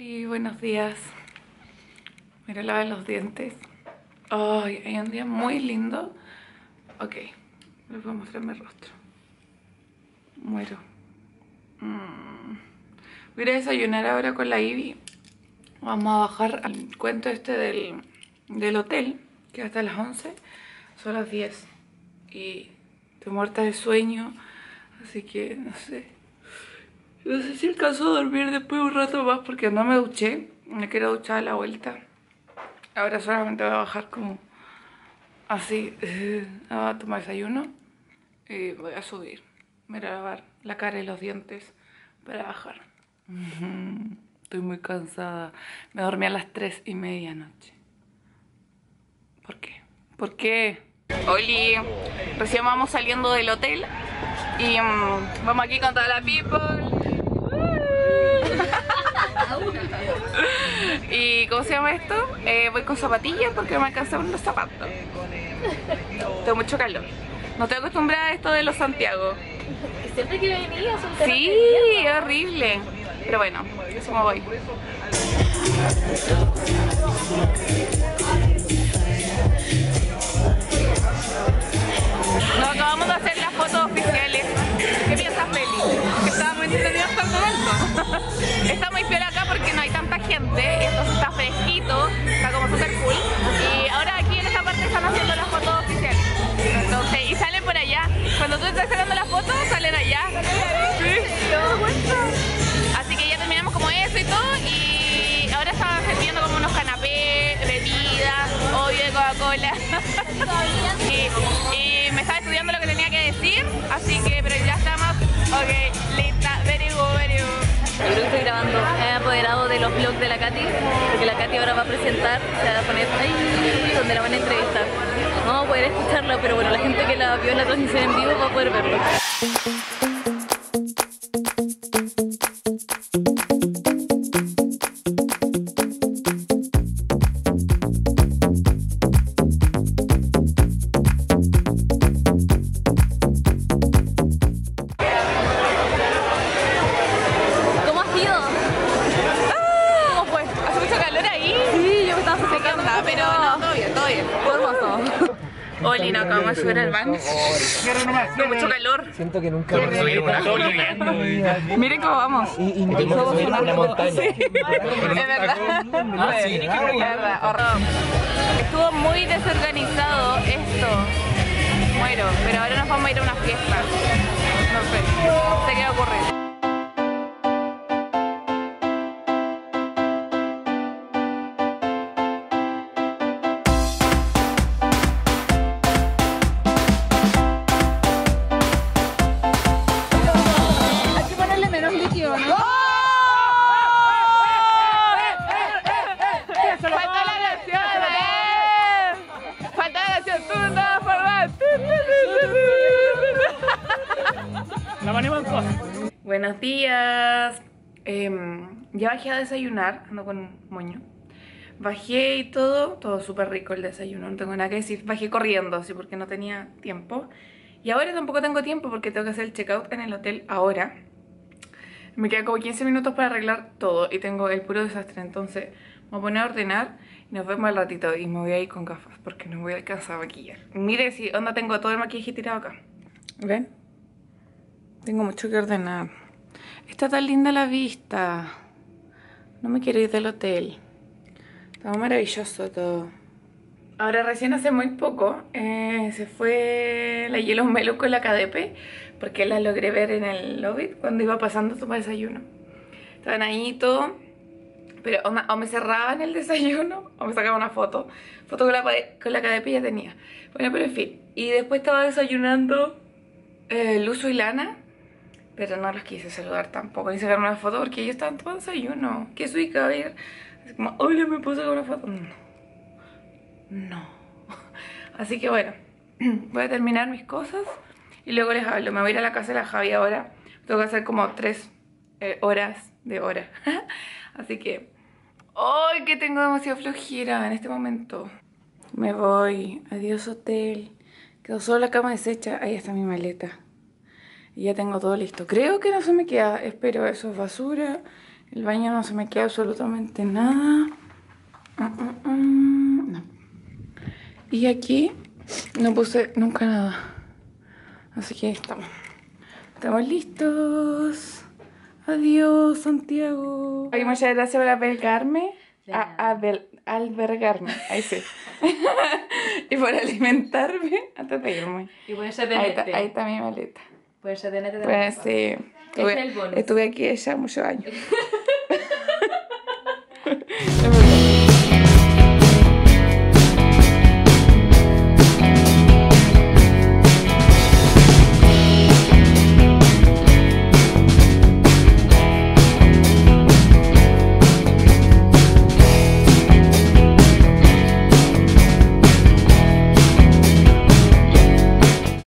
Hola, buenos días. Mira, lavar los dientes. Ay, hay un día muy lindo. Ok, les voy a mostrar mi rostro. Muero. Mm. Voy a desayunar ahora con la Ivy. Vamos a bajar al cuento este del, del hotel, que hasta las 11. Son las 10. Y estoy muerta de sueño. Así que no sé. No sé si alcanzo a dormir después un rato más porque no me duché. Me quiero duchar a la vuelta. Ahora solamente voy a bajar como así a tomar desayuno y voy a subir. Me voy a lavar la cara y los dientes para bajar. Estoy muy cansada. Me dormí a las 3 y media anoche. ¿Por qué? ¿Por qué? Oli, recién vamos saliendo del hotel y mm, vamos aquí con toda la people. ¿Y cómo se llama esto? Eh, voy con zapatillas porque no me alcanzaron los zapatos. Tengo mucho calor. No estoy acostumbrada a esto de los Santiago. Siempre que venía son Sí, horrible. Pero bueno, eso me voy. Coca-Cola. y, y me estaba estudiando lo que tenía que decir. Así que, pero ya estamos. Ok, lista. Very good, very good. Yo creo que estoy grabando. He apoderado de los vlogs de la Katy, porque la Katy ahora va a presentar, se va a poner ahí donde la van a entrevistar. No vamos a poder escucharla, pero bueno, la gente que la vio en la transmisión en vivo va a poder verlo. Oli, no acabamos de subir al baño. Con mucho calor. Siento que nunca me Subir una. Miren cómo vamos. Y, y no somos subir una montaña. Es verdad. Ah, sí. Es verdad. horror. Estuvo muy desorganizado esto. Muero, pero ahora nos vamos a ir a una fiesta. No sé. ¿Se qué va a ocurrir? Buenos días. Em, ya bajé a desayunar, ando con moño. Bajé y todo, todo súper rico el desayuno, no tengo nada que decir. Bajé corriendo, así porque no tenía tiempo. Y ahora tampoco tengo tiempo porque tengo que hacer el checkout en el hotel ahora. Me quedan como 15 minutos para arreglar todo y tengo el puro desastre. Entonces me voy a poner a ordenar y nos vemos al ratito. Y me voy a ir con gafas porque no voy a alcanzar a maquillar. Mire si onda tengo todo el maquillaje tirado acá. ¿Ven? Tengo mucho que ordenar. Está tan linda la vista. No me quiero ir del hotel. Está maravilloso todo. Ahora recién hace muy poco eh, se fue la Yellow Melo con la KDP porque la logré ver en el lobby cuando iba pasando a tomar desayuno. Estaban ahí todo, pero o me, o cerraban el desayuno o me sacaban una foto. Foto con la, con la ya tenía. Bueno, pero en fin. Y después estaba desayunando eh, Luzo y Lana, pero no los quise saludar tampoco ni sacar una foto porque ellos estaban tomando desayuno. ¿Qué soy a ver? Así como, hola, ¿me puedo sacar una foto? No. No. Así que bueno, voy a terminar mis cosas y luego les hablo. Me voy a ir a la casa de la Javi ahora. Tengo que hacer como tres eh, horas de hora. Así que... ¡Ay, que tengo demasiada flojera en este momento! Me voy. Adiós, hotel. Quedó solo la cama deshecha. Ahí está mi maleta. Y ya tengo todo listo. Creo que no se me queda. Espero eso es basura. El baño no se me queda absolutamente nada. Mm, mm, mm, no. Y aquí no puse nunca nada. Así que estamos. Estamos listos. Adiós, Santiago. Ay, muchas gracias por albergarme. A, abel- albergarme. Ahí sí. y por alimentarme antes de irme. Y ser Ahí ahí está mi maleta. Puede ser de nete de Pues sí. Estuve, el bonus. estuve aquí ya muchos años. Es